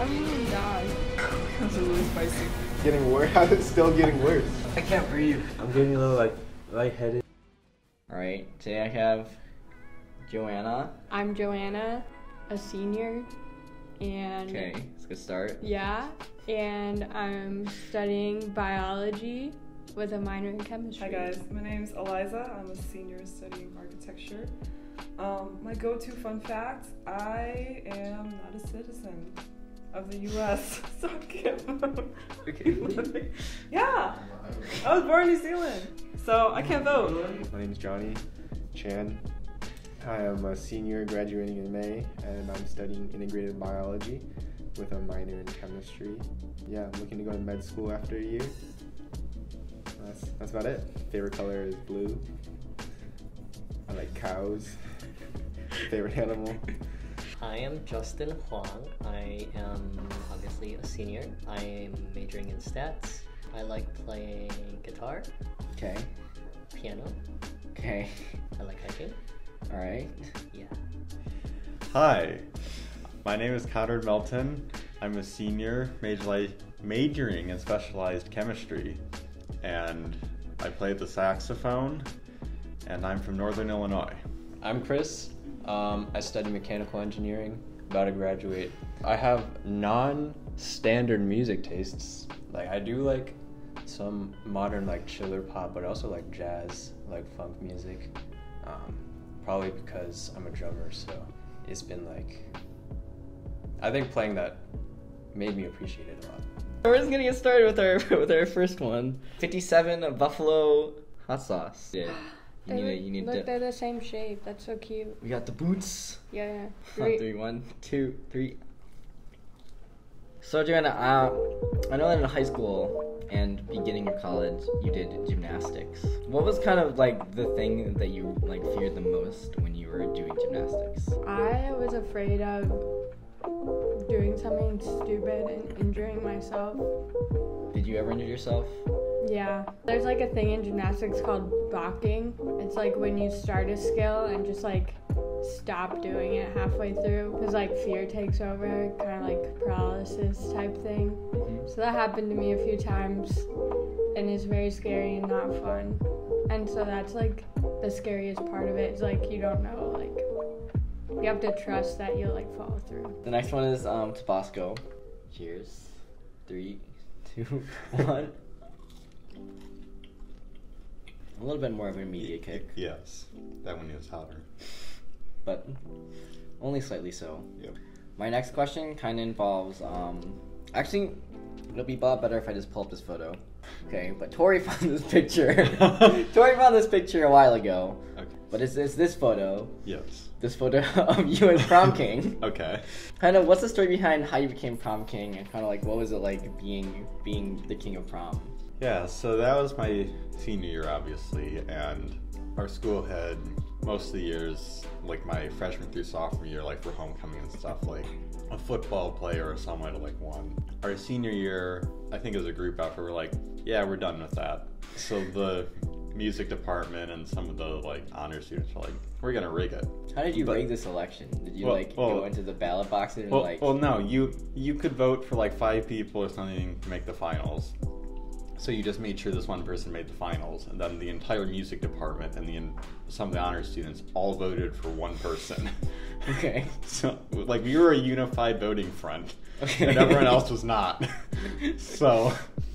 I'm gonna die. That's really spicy. Getting worse. How's it still getting worse? I can't breathe. I'm getting a little like lightheaded. Alright, today I have Joanna. I'm Joanna, a senior, and Okay, let's get start. yeah, and I'm studying biology with a minor in chemistry. Hi guys, my name's Eliza. I'm a senior studying architecture. Um, my go-to fun fact: I am not a citizen of the U.S., so I can't vote. Okay. yeah, I was born in New Zealand, so I can't vote. My name is Johnny Chan. I am a senior graduating in May, and I'm studying integrated biology with a minor in chemistry. Yeah, I'm looking to go to med school after a year. That's that's about it. Favorite color is blue. I like cows. Favorite animal. I am Justin Huang. I am obviously a senior. I am majoring in stats. I like playing guitar, Okay. piano. Okay. I like hiking. Alright. Yeah. Hi, my name is Conrad Melton. I'm a senior major- majoring in specialized chemistry, and I play the saxophone, and I'm from Northern Illinois. I'm Chris. Um, I study mechanical engineering, about to graduate. I have non standard music tastes. Like, I do like some modern, like chiller pop, but I also like jazz, like funk music. Um, probably because I'm a drummer, so it's been like. I think playing that made me appreciate it a lot. We're just gonna get started with our with our first one. 57 buffalo hot sauce. Yeah. You need look, you need look, to. they're the same shape. That's so cute. We got the boots. Yeah, yeah. Three. three, one, two, three. So Joanna, uh, I know that in high school and beginning of college, you did gymnastics. What was kind of like the thing that you like feared the most when you were doing gymnastics? I was afraid of doing something stupid and injuring myself. Did you ever injure yourself? Yeah. There's like a thing in gymnastics called balking. It's like when you start a skill and just like stop doing it halfway through because like fear takes over, kind of like paralysis type thing. So that happened to me a few times and it's very scary and not fun. And so that's like the scariest part of it. it is like you don't know like you have to trust that you'll like follow through. The next one is um, Tabasco. Cheers. Three, two, one. A little bit more of an immediate kick, Yes, that one is hotter. but only slightly so. Yep. My next question kind of involves, um, actually, it'll be a lot better if I just pull up this photo. Okay, but Tori found this picture. Tori found this picture a while ago, Okay. but it's, it's this photo. Yes. This photo of you as prom king. Okay. Kind of, what's the story behind how you became prom king, and kind of like what was it like being being the king of prom? Yeah, so that was my senior year, obviously, and our school had most of the years, like my freshman through sophomore year, like for homecoming and stuff, like a football player or someone had like won. Our senior year, I think as a group effort, we're like, yeah, we're done with that. So the music department and some of the like honor students were like, we're gonna rig it. How did you But- rig this election? Did you Well- like well- go into the ballot box and Well, like? well, no, you you could vote for like five people or something to make the finals. So you just made sure this one person made the finals, and then the entire music department and the some of the honor students all voted for one person. Okay. so like we were a unified voting front, Okay. and everyone else was not. so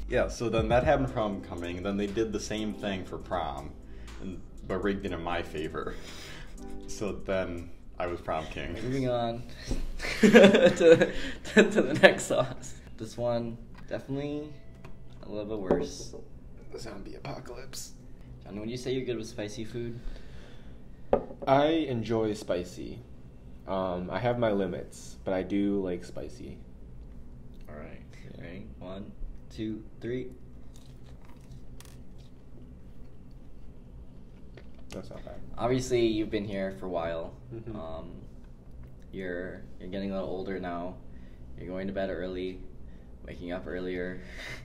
yeah, so then that happened for homecoming, and then they did the same thing for prom, and but rigged it in my favor. So then I was prom king. Moving on to, to, to the next sauce. This one definitely a little bit worse. The zombie apocalypse. Johnny, would you say you're good with spicy food? I enjoy spicy. Um, I have my limits, but I do like spicy. All right. Ready? One, two, three. That's not bad. Obviously, you've been here for a while. Mhm. Um, you're you're getting a little older now. You're going to bed early, waking up earlier.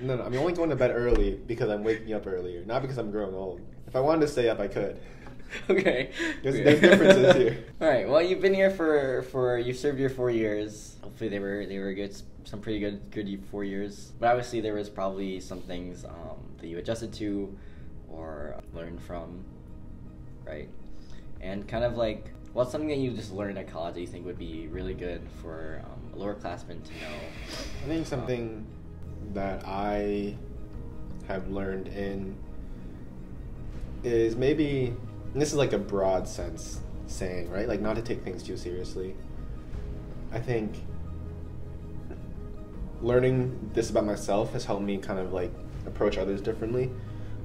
No, no, I'm only going to bed early because I'm waking up earlier, not because I'm growing old. If I wanted to stay up, I could. okay. There's- there's differences here. All right. Well, you've been here for for you've served your four years. Hopefully, they were they were good, some pretty good good four years. But obviously, there was probably some things um, that you adjusted to or learned from, right? And kind of like, what's something that you just learned at college that you think would be really good for um, a lower classman to know? I think something that I have learned in is maybe this is like a broad sense saying, right? Like not to take things too seriously. I think learning this about myself has helped me kind of like approach others differently.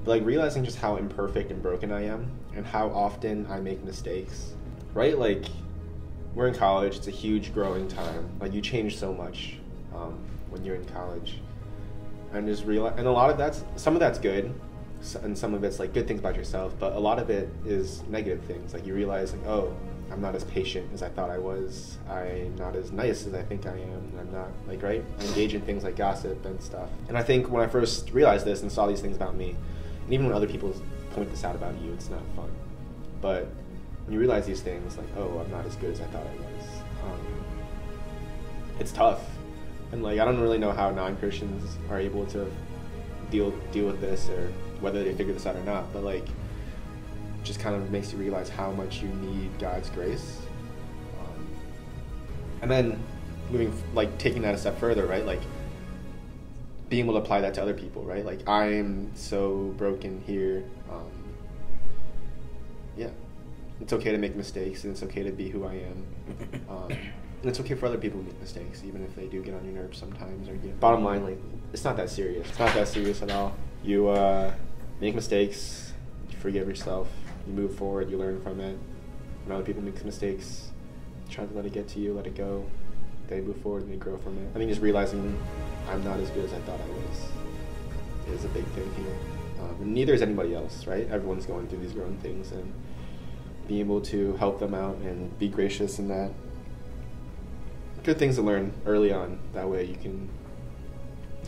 But like realizing just how imperfect and broken I am and how often I make mistakes. Right? Like we're in college, it's a huge growing time. Like you change so much um, when you're in college. And just realize, and a lot of that's, some of that's good, and some of it's like good things about yourself, but a lot of it is negative things. Like you realize, like, oh, I'm not as patient as I thought I was. I'm not as nice as I think I am. I'm not like right. I engage in things like gossip and stuff. And I think when I first realized this and saw these things about me, and even when other people point this out about you, it's not fun. But when you realize these things, like, oh, I'm not as good as I thought I was. Um, it's tough, and like I don't really know how non-Christians are able to deal deal with this or whether they figure this out or not. But like, just kind of makes you realize how much you need God's grace. Um, and then moving, like taking that a step further, right? Like being able to apply that to other people, right? Like I'm so broken here. Um, yeah, it's okay to make mistakes, and it's okay to be who I am. Um, and it's okay for other people to make mistakes, even if they do get on your nerves sometimes. Or get, bottom line, like it's not that serious. It's not that serious at all. You uh, make mistakes, you forgive yourself, you move forward, you learn from it. When other people make mistakes, try to let it get to you, let it go. They move forward and they grow from it. I think just realizing I'm not as good as I thought I was is a big thing here. Um, neither is anybody else, right? Everyone's going through these growing things, and being able to help them out and be gracious in that. Good things to learn early on. That way you can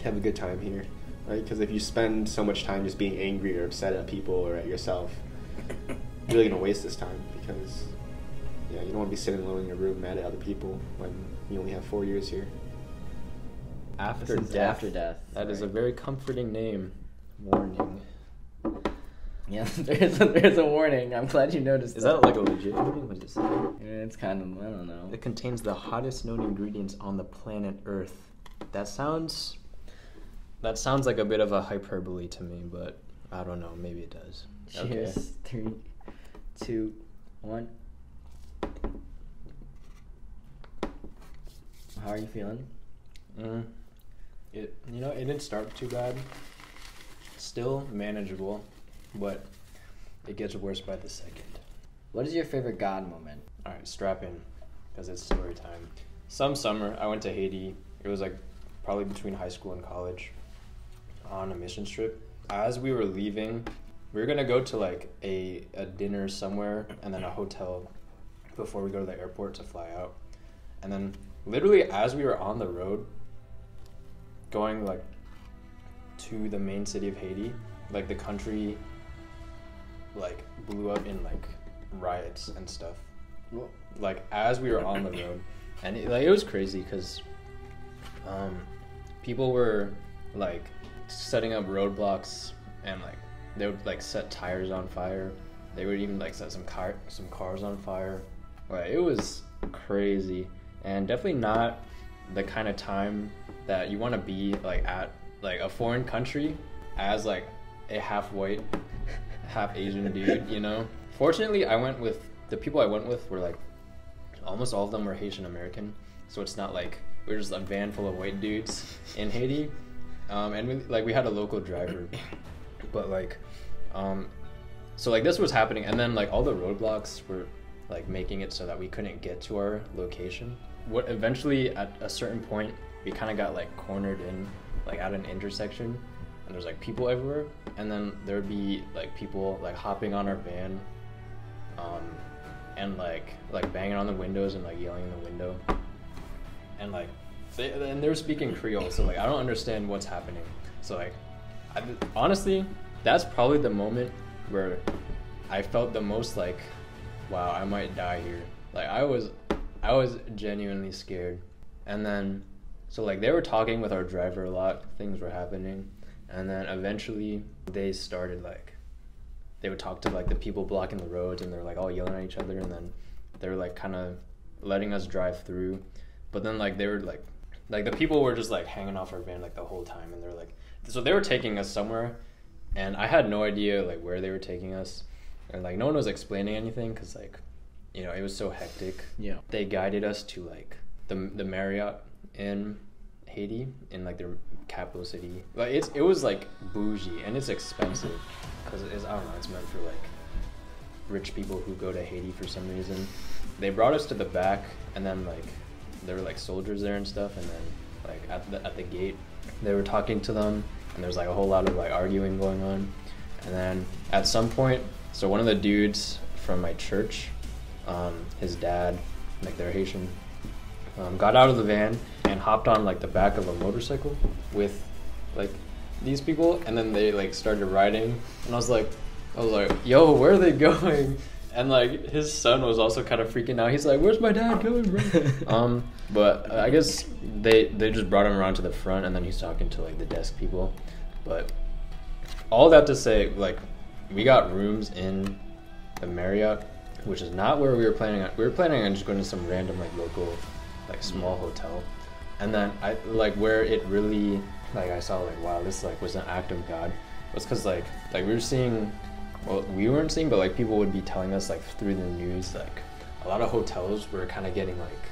have a good time here, right? Because if you spend so much time just being angry or upset at people or at yourself, you're really gonna waste this time because yeah, you don't want to be sitting alone in your room mad at other people when you only have four years here. After This is death. After Death, That is a very comforting name. Warning. Yeah, there's a, there's a warning. I'm glad you noticed. Is that like a legit warning? What does it? Yeah, It's kind of I don't know. It contains the hottest known ingredients on the planet Earth. That sounds. That sounds like a bit of a hyperbole to me, but I don't know. Maybe it does. Cheers. Three, two, one. How are you feeling? Mm. It you know it didn't start too bad. Still manageable, but it gets worse by the second. What is your favorite God moment? All right, strap in, because it's story time. Some summer, I went to Haiti. It was like probably between high school and college, on a mission trip. As we were leaving, we were gonna go to like a a dinner somewhere and then a hotel before we go to the airport to fly out. And then, literally, as we were on the road, going like to the main city of Haiti, like the country like blew up in like riots and stuff. Like as we were on the road, and it, like it was crazy because um, people were like setting up roadblocks and like they would like set tires on fire. They would even like set some car some cars on fire. Like it was crazy and definitely not the kind of time that you want to be like at like a foreign country as like a half white, half Asian dude, you know. Fortunately, I went with the people I went with were like almost all of them were Haitian American, so it's not like we are just a van full of white dudes in Haiti. Um, and we, like we had a local driver, but like, um, so like this was happening, and then like all the roadblocks were like making it so that we couldn't get to our location. What eventually at a certain point we kind of got like cornered in like at an intersection, and there's like people everywhere, and then there would be like people like hopping on our van, um, and like like banging on the windows and like yelling in the window, and like they and they're speaking Creole, so like I don't understand what's happening. So like, I, honestly, that's probably the moment where I felt the most like, wow, I might die here. Like I was, I was genuinely scared. And then, so like they were talking with our driver a lot. Things were happening, and then eventually they started like, they would talk to like the people blocking the roads, and they're like all yelling at each other, and then they were like kind of letting us drive through. But then like they were like, like the people were just like hanging off our van like the whole time, and they're like, so they were taking us somewhere, and I had no idea like where they were taking us, and like no one was explaining anything because like, you know, it was so hectic. Yeah. They guided us to like the the Marriott in Haiti in like their capital city. Like it's it was like bougie and it's expensive because it's I don't know it's meant for like rich people who go to Haiti for some reason. They brought us to the back and then like there were like soldiers there and stuff and then like at the at the gate they were talking to them and there was like a whole lot of like arguing going on and then at some point so one of the dudes from my church um, his dad like they're Haitian um, got out of the van and hopped on like the back of a motorcycle with like these people and then they like started riding and I was like I was like yo where are they going? And like his son was also kind of freaking out. He's like where's my dad going bro? Um but I guess they they just brought him around to the front and then he's talking to like the desk people. But all that to say like we got rooms in the Marriott which is not where we were planning on we were planning on just going to some random like local like small hotel. And then i like where it really like i saw like wow this like was an act of god was because like like we were seeing well we weren't seeing but like people would be telling us like through the news like a lot of hotels were kind of getting like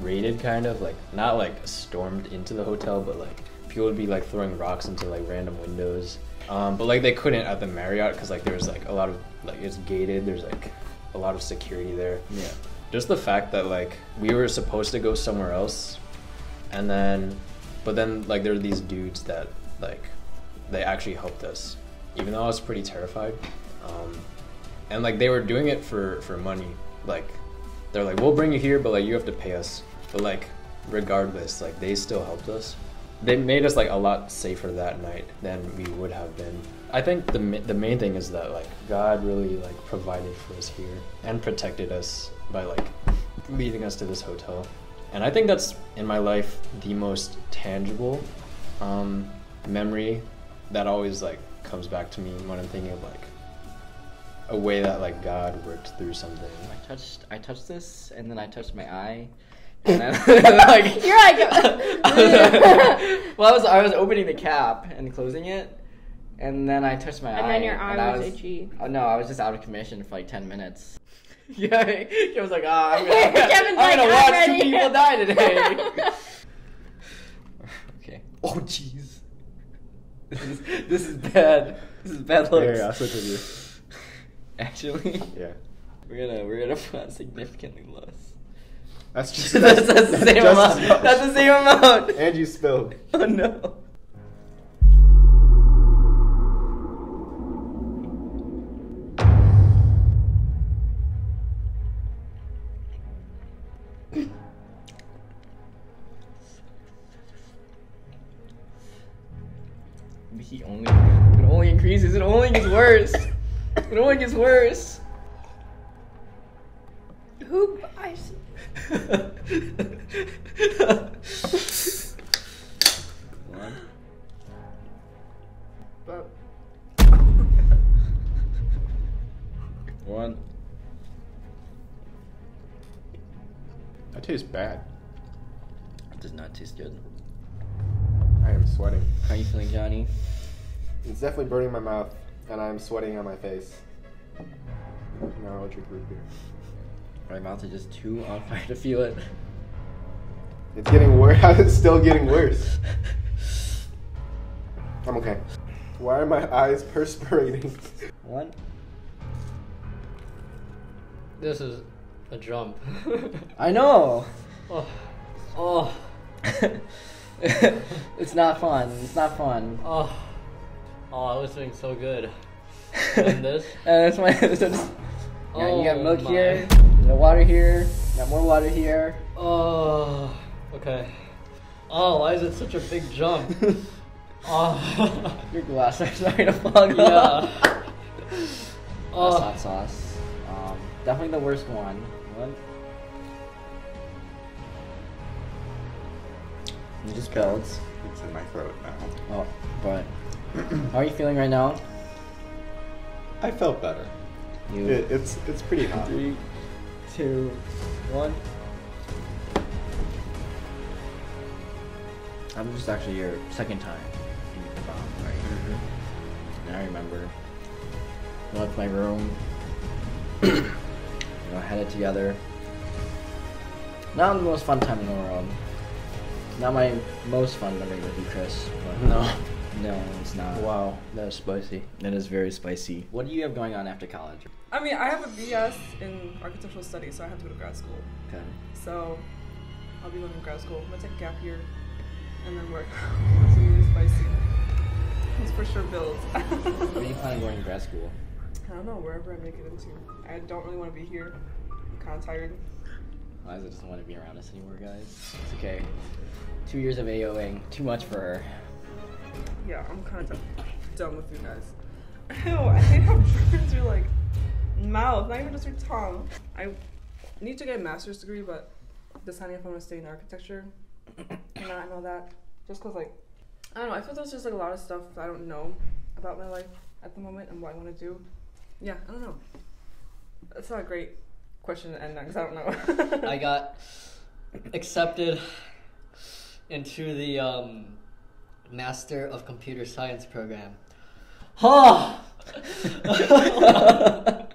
raided kind of like not like stormed into the hotel but like people would be like throwing rocks into like random windows. Um, but like they couldn't at the marriott because like there was like a lot of like it's gated there's like a lot of security there. Yeah. Just the fact that like we were supposed to go somewhere else and then but then like there are these dudes that like they actually helped us even though i was pretty terrified. Um, and like they were doing it for for money. Like they're like we'll bring you here but like you have to pay us. But like regardless like they still helped us. They made us like a lot safer that night than we would have been. I think the, the main thing is that like god really like provided for us here and protected us by like leading us to this hotel and i think that's in my life the most tangible um, memory that always like comes back to me when i'm thinking of like a way that like god worked through something I touched I touched this and then I touched my eye. And then like You're like- Well I was I was opening the cap and closing it and then I touched my And eye. And then your eye I was itchy. Oh no, I was just out of commission for like ten minutes. Yeah, he was like, ah, I'm gonna, Kevin's I'm like, gonna "I'm watch ready." two people die today. okay. Oh jeez. This is this is bad. This is bad Yeah, looks. yeah, I'll switch with you. Actually, Yeah. we're gonna we're gonna put on significantly less. That's just that's, that's the same just amount. That's the same amount. And you spilled. Oh no. One. that tastes bad. It does not taste good. I am sweating. How are you feeling, Johnny? It's definitely burning my mouth, and I'm sweating on my face. Now I'll drink root beer. My mouth is just too on fire to feel it. It's getting worse. it's still getting worse. I'm okay. Why are my eyes perspirating? One. This is a jump. I know. oh. Oh. it's not fun. It's not fun. Oh. Oh, I was doing so good. And this? Uh, that's my. Just, yeah, you got Oh milk my. here. You got water here. You got more water here. Oh. Okay. Oh, why is it such a big jump? Oh. Your glass are starting to fog yeah. up. Oh. hot sauce. Definitely the worst one. What? It just builds. It's in my throat now. Oh, but how are you feeling right now? I felt better. You. It, it's it's pretty hot. Three, two, one. That was just actually your second time in the bomb, right? Mm-hmm. And I remember. I left my room. you know, had it together. Not the most fun time in the world. Not my most fun memory with you, Chris. But No. no, it's not. Wow, that is spicy. It is very spicy. What do you have going on after college? I mean, I have a BS in architectural studies, so I have to go to grad school. Okay. So I'll be going to grad school. I'm gonna take a gap year and then work. It's really spicy. It's for sure builds. Where are you planning on going to grad school? I don't know, wherever I make it into. I don't really want to be here. I'm kind of tired. Liza doesn't want to be around us anymore, guys. It's okay. Two years of AOing, too much for her. Yeah, I'm kind of done with you guys. Ew, I hate how burns your like mouth, not even just your tongue. I need to get a master's degree, but deciding if I want to stay in architecture or not, I know that. Just cause like, I don't know, I feel there's just like a lot of stuff I don't know about my life at the moment and what I want to do. Yeah, I don't know. That's not a great question to end on because I don't know. I got accepted into the um, Master of Computer Science program. Huh!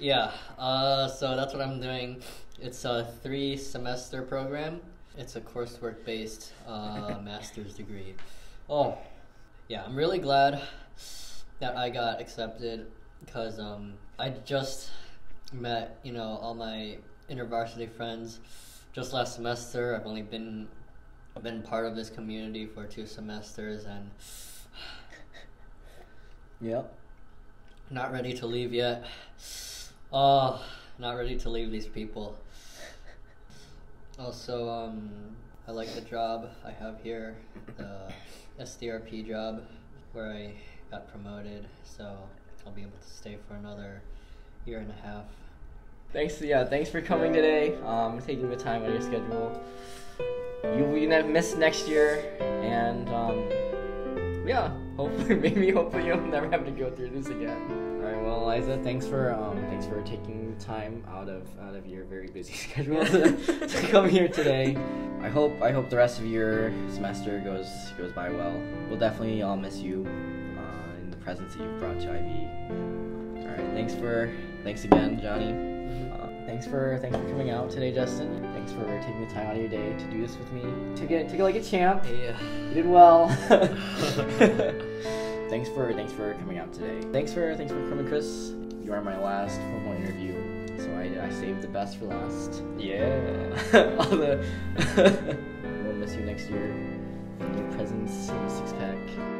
Yeah, uh, so that's what I'm doing. It's a three semester program. It's a coursework based uh, master's degree. Oh, yeah, I'm really glad that I got accepted because um, I just met, you know, all my intervarsity friends just last semester. I've only been I've been part of this community for two semesters and Yep. not ready to leave yet. Oh, not ready to leave these people. Also, um, I like the job I have here, the SDRP job, where I got promoted, so I'll be able to stay for another year and a half. Thanks, yeah, thanks for coming today. Um, taking the time out of your schedule. You will not miss next year, and um, yeah, hopefully, maybe, hopefully you'll never have to go through this again. All right, well, Eliza, thanks for um, thanks for taking the time out of out of your very busy schedule to, to come here today. I hope I hope the rest of your semester goes goes by well. We'll definitely all miss you uh, in the presence that you've brought to IV. All right, thanks for thanks again, Johnny. Uh, thanks for thanks for coming out today, Justin. Thanks for taking the time out of your day to do this with me. Took it took it like a champ. Yeah. You did well. thanks for thanks for coming out today. Thanks for thanks for coming, Chris. You are my last formal interview, so I, I saved the best for last. Yeah. All the we'll miss you next year. Your presence in the six pack.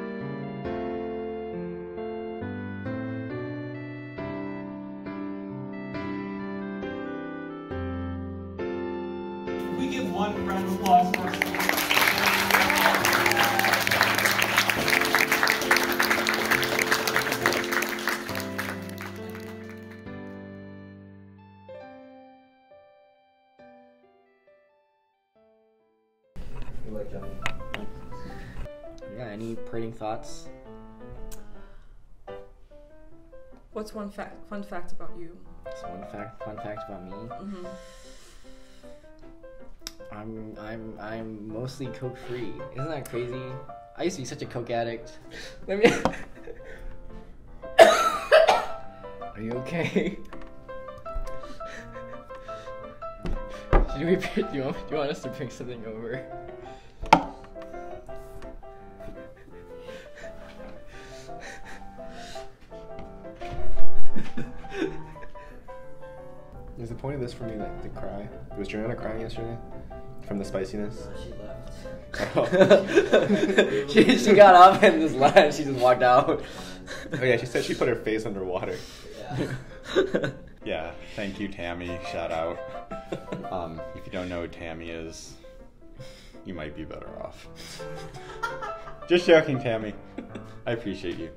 Yeah. Any parting thoughts? What's one fact, fun fact about you? So one fact, fun fact about me. Mm-hmm. I'm I'm I'm mostly coke free. Isn't that crazy? I used to be such a coke addict. Let me. Are you okay? Should we? Do you want? Do you want us to bring something over? Point of this for me like to cry? Was Joanna crying yesterday from the spiciness? she left. Oh. she she got up and just left. She just walked out. Oh yeah, she said she put her face underwater. Yeah. Yeah, thank you, Tammy. Shout out. Um, if you don't know who Tammy is, you might be better off. Just joking, Tammy. I appreciate you.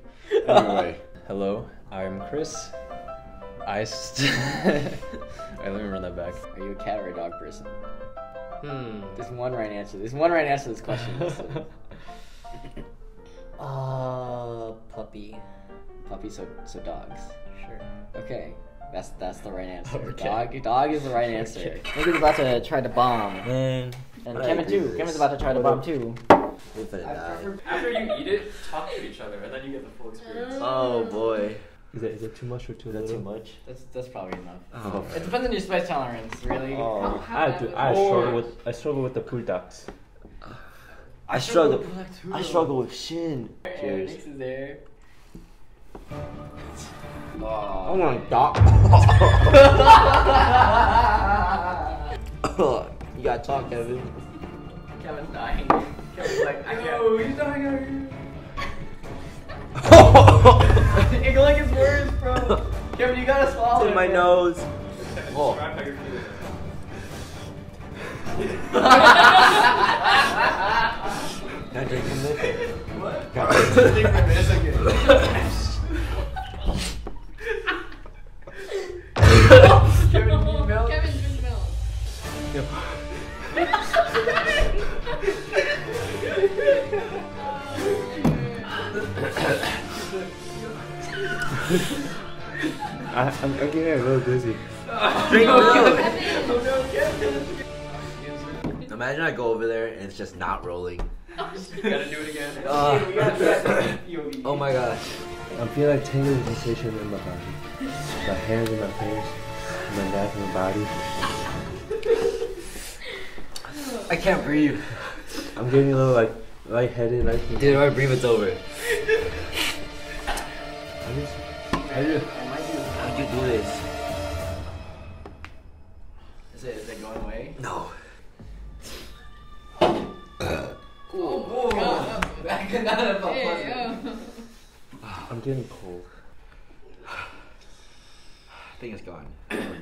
Anyway, hello, I'm Chris. I. St- Alright, let me run that back. Are you a cat or a dog person? Hmm. There's one right answer. There's one right answer to this question. Uh, puppy. Puppy, so so dogs. Sure. Okay, that's that's the right answer. Okay. Dog dog is the right answer. Okay. Nigga's about to try to bomb, Man. and I Kevin agree too. with Kevin's this. about to try to bomb too. We're finna die. After you eat it, talk to each other, and then you get the full experience. Oh boy. Is it, is it too much or too Is that too much? That's that's probably enough. Oh. It depends on your spice tolerance, really. Oh, How I, do, I struggle with I struggle with the products. I struggle. I struggle with shin. Cheers. Cheers. is there. I want dog. you gotta talk, Kevin. Kevin's dying. Kevin's like, I can't. No, he's dying Kevin, you gotta swallow It's in it, my bro. nose. Whoa. Describe how you're feeling. Can I drink from this? What? I, I'm, I'm getting a little dizzy. Drink milk. Imagine I go over there and it's just not rolling. You gotta do it again. Uh, You gotta do that. POV. oh my gosh. I'm feeling like tingling sensation in my body. My hands and my face, my neck and my body. I can't breathe. I'm getting a little like lightheaded, like Dude, if I breathe, it's over. I just, How do you, how'd you do this? Is it, is it going away? No. Uh, ooh, That could not have felt pleasant. I'm getting cold. I think it's gone. We're good.